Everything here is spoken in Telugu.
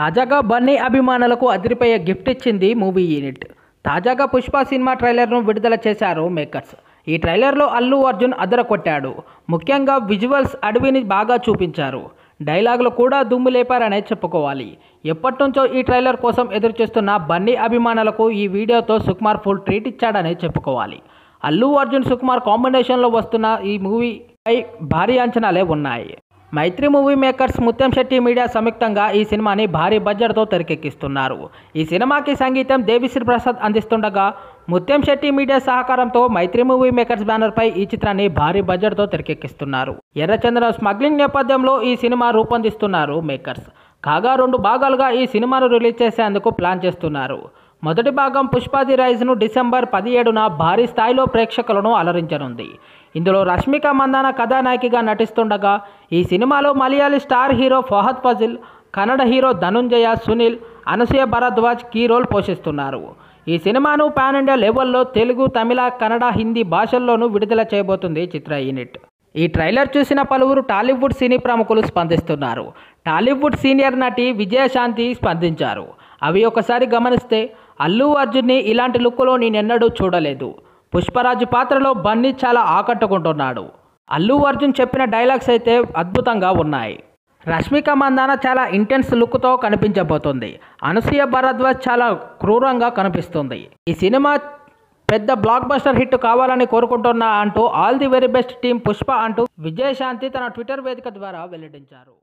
తాజాగా బన్నీ అభిమానులకు అదిరిపోయే గిఫ్ట్ ఇచ్చింది మూవీ యూనిట్. తాజాగా పుష్ప సినిమా ట్రైలర్ను విడుదల చేశారు మేకర్స్. ఈ ట్రైలర్లో అల్లు అర్జున్ అదర కొట్టాడు ముఖ్యంగా విజువల్స్ అడవిని బాగా చూపించారు. డైలాగులు కూడా దుమ్ము లేపారనే చెప్పుకోవాలి. ఎప్పటి నుంచో ఈ ట్రైలర్ కోసం ఎదురు చూస్తున్న బన్నీ అభిమానులకు ఈ వీడియోతో సుకుమార్ ఫుల్ ట్రీట్ ఇచ్చాడనే చెప్పుకోవాలి. అల్లు అర్జున్ సుకుమార్ కాంబినేషన్లో వస్తున్న ఈ మూవీపై భారీ అంచనాలే ఉన్నాయి. Mythri movie makers Muthyam Shetty media సంయుక్తంగా ఈ సినిమాని భారీ బడ్జెట్తో తెరకెక్కిస్తున్నారు. ఈ సినిమాకి సంగీతం దేవిశ్రీ ప్రసాద్ అందిస్తుండగా ముత్యం శెట్టి మీడియా సహకారంతో మైత్రి మూవీ మేకర్స్ బ్యానర్పై ఈ చిత్రాన్ని భారీ బడ్జెట్తో తెరకెక్కిస్తున్నారు. ఎర్రచంద్ర స్మగ్లింగ్ నేపథ్యంలో ఈ సినిమా రూపొందిస్తున్నారు మేకర్స్. కాగా రెండు భాగాలుగా ఈ సినిమాను రిలీజ్ చేసేందుకు ప్లాన్ చేస్తున్నారు. మొదటి భాగం పుష్పాది రైజ్ను డిసెంబర్ పదిహేడున భారీ స్థాయిలో ప్రేక్షకులను అలరించనుంది. ఇందులో రష్మిక మందాన కథానాయకిగా నటిస్తుండగా ఈ సినిమాలో Malayali star hero Fahadh Faasil Kannada hero Dhananjaya Sunil Anasuya Bharadwaj key role పోషిస్తున్నారు. ఈ సినిమాను పాన్ ఇండియా లెవెల్లో తెలుగు తమిళ కన్నడ హిందీ భాషల్లోనూ విడుదల చేయబోతుంది చిత్ర యూనిట్. ఈ ట్రైలర్ చూసిన పలువురు టాలీవుడ్ సినీ ప్రముఖులు స్పందిస్తున్నారు. టాలీవుడ్ సీనియర్ నటి విజయశాంతి స్పందించారు. అవి ఒకసారి గమనిస్తే అల్లు అర్జున్ని ఇలాంటి లుక్లో నేనెన్నడూ చూడలేదు. పుష్పరాజు పాత్రలో బన్నీ చాలా ఆకట్టుకుంటున్నాడు. అల్లు అర్జున్ చెప్పిన డైలాగ్స్ అయితే అద్భుతంగా ఉన్నాయి. రష్మిక మందాన చాలా ఇంటెన్స్ లుక్తో కనిపించబోతుంది. అనసూయ భరద్వాజ్ చాలా క్రూరంగా కనిపిస్తుంది. ఈ సినిమా పెద్ద బ్లాక్ బస్టర్ హిట్ కావాలని కోరుకుంటున్నా అంటూ all the very best team Pushpa అంటూ విజయశాంతి తన ట్విట్టర్ వేదిక ద్వారా వెల్లడించారు.